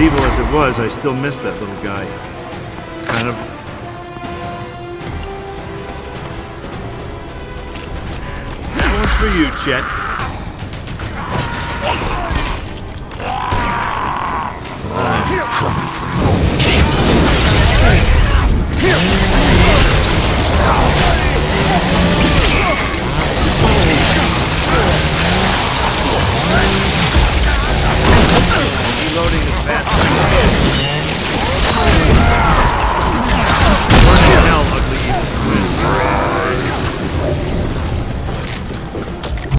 Evil as it was, I still miss that little guy. Kind of. One one's for you, Chet. I'm coming for you.